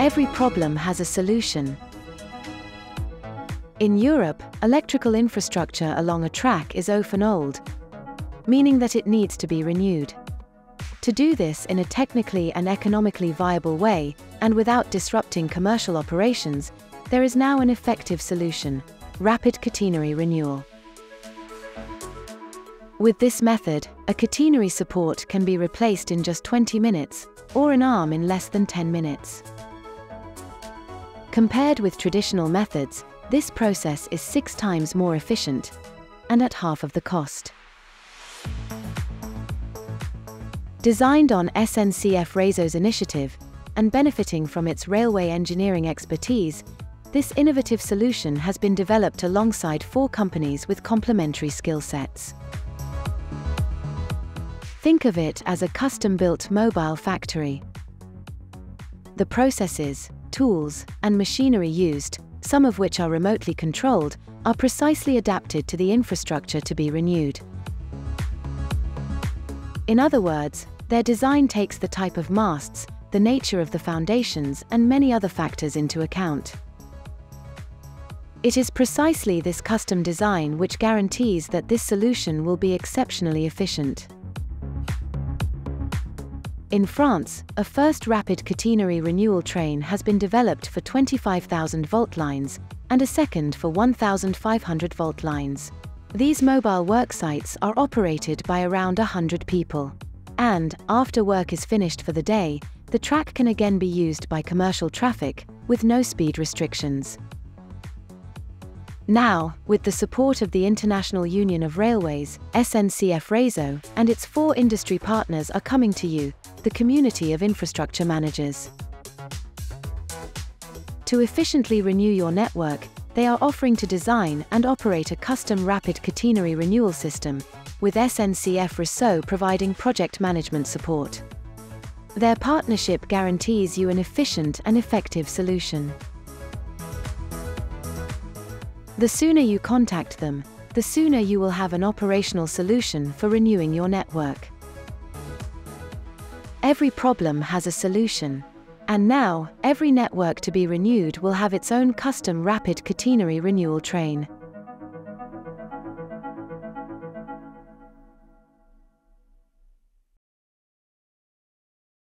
every problem has a solution. In Europe, electrical infrastructure along a track is often old, meaning that it needs to be renewed. To do this in a technically and economically viable way, and without disrupting commercial operations, there is now an effective solution rapid catenary renewal. With this method, a catenary support can be replaced in just 20 minutes, or an arm in less than 10 minutes. Compared with traditional methods, this process is six times more efficient, and at half of the cost. Designed on SNCF Réseau's initiative, and benefiting from its railway engineering expertise, this innovative solution has been developed alongside four companies with complementary skill sets. Think of it as a custom-built mobile factory. The processes, tools, and machinery used, some of which are remotely controlled, are precisely adapted to the infrastructure to be renewed. In other words, their design takes the type of masts, the nature of the foundations, and many other factors into account. It is precisely this custom design which guarantees that this solution will be exceptionally efficient. In France, a first rapid catenary renewal train has been developed for 25,000 volt lines, and a second for 1,500 volt lines. These mobile work sites are operated by around 100 people. And, after work is finished for the day, the track can again be used by commercial traffic, with no speed restrictions. Now, with the support of the International Union of Railways, SNCF Réseau, and its four industry partners are coming to you, the community of infrastructure managers. To efficiently renew your network, they are offering to design and operate a custom rapid catenary renewal system, with SNCF Réseau providing project management support. Their partnership guarantees you an efficient and effective solution. The sooner you contact them, the sooner you will have an operational solution for renewing your network. Every problem has a solution. And now, every network to be renewed will have its own custom rapid catenary renewal train.